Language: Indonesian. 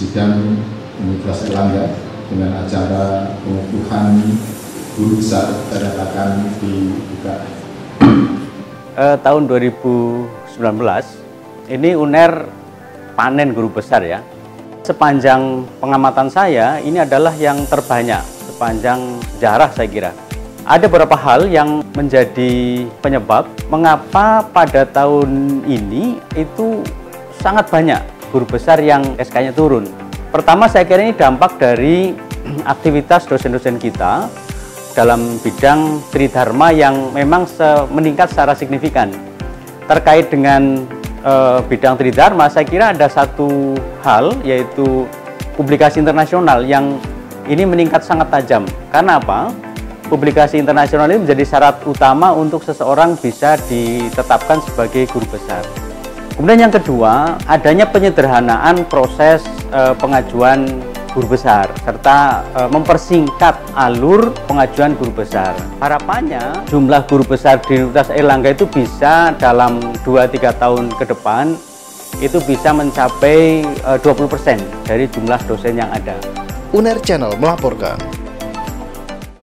sidang Universitas Erlangga dengan acara pengukuhan guru besar akan dibuka. Eh, tahun 2019 ini UNER panen guru besar ya. Sepanjang pengamatan saya ini adalah yang terbanyak sepanjang sejarah saya kira. Ada beberapa hal yang menjadi penyebab mengapa pada tahun ini itu sangat banyak guru besar yang SK-nya turun. Pertama saya kira ini dampak dari aktivitas dosen-dosen kita dalam bidang Tridharma yang memang meningkat secara signifikan. Terkait dengan e, bidang Tridharma, saya kira ada satu hal yaitu publikasi internasional yang ini meningkat sangat tajam. Karena apa? Publikasi internasional ini menjadi syarat utama untuk seseorang bisa ditetapkan sebagai guru besar. Kemudian yang kedua, adanya penyederhanaan proses e, pengajuan guru besar serta e, mempersingkat alur pengajuan guru besar. Harapannya jumlah guru besar di Universitas Erlangga itu bisa dalam 2-3 tahun ke depan itu bisa mencapai e, 20% dari jumlah dosen yang ada. UNER Channel melaporkan.